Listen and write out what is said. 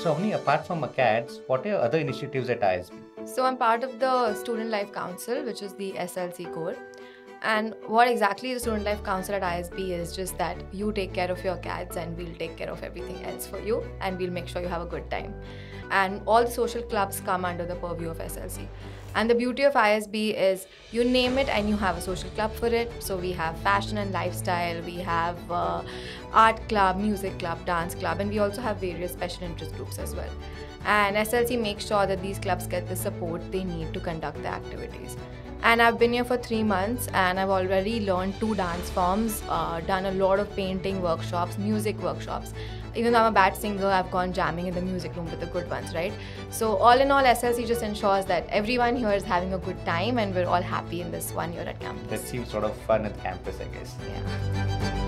Shravani, apart from ACADS, what are other initiatives at ISB? So I'm part of the Student Life Council, which is the SLC core. And what exactly the Student Life Council at ISB is just that you take care of your ACADS and we'll take care of everything else for you and we'll make sure you have a good time. And all the social clubs come under the purview of SLC. And the beauty of ISB is you name it and you have a social club for it. So we have fashion and lifestyle, we have uh, art club, music club, dance club, and we also have various special interest groups as well. And SLC makes sure that these clubs get the support they need to conduct the activities. And I've been here for three months and I've already learned two dance forms, uh, done a lot of painting workshops, music workshops. Even though I'm a bad singer, I've gone jamming in the music room with the good ones, right? So, all in all, SLC just ensures that everyone here is having a good time and we're all happy in this one year at campus. That seems sort of fun at campus, I guess. Yeah.